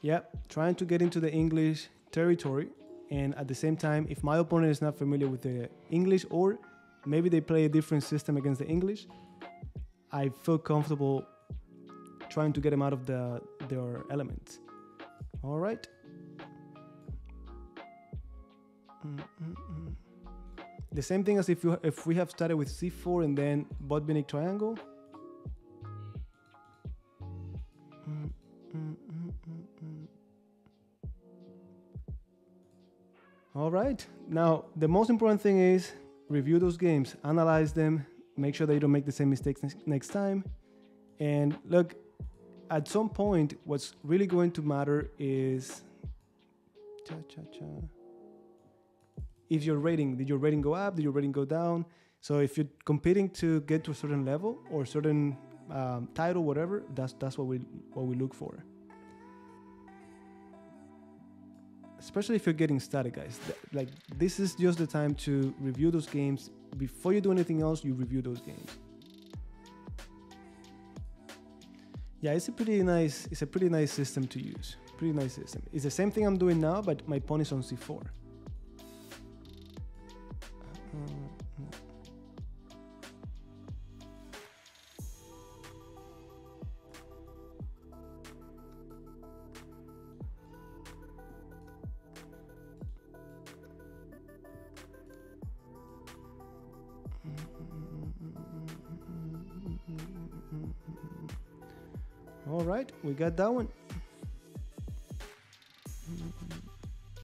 yeah, trying to get into the English territory. And at the same time, if my opponent is not familiar with the English or maybe they play a different system against the English, I feel comfortable trying to get them out of the their element. All right. Mm-mm-mm. The same thing as if you if we have started with c4 and then Botvinnik triangle. All right. Now the most important thing is review those games, analyze them, make sure that you don't make the same mistakes next- next time. And look, at some point, what's really going to matter is cha cha cha. If your rating, did your rating go up? Did your rating go down? So if you're competing to get to a certain level or certain um, title, whatever, that's that's what we what we look for. Especially if you're getting started, guys. Like this is just the time to review those games before you do anything else. You review those games. Yeah, it's a pretty nice. It's a pretty nice system to use. Pretty nice system. It's the same thing I'm doing now, but my pawn is on c4. All right, we got that one.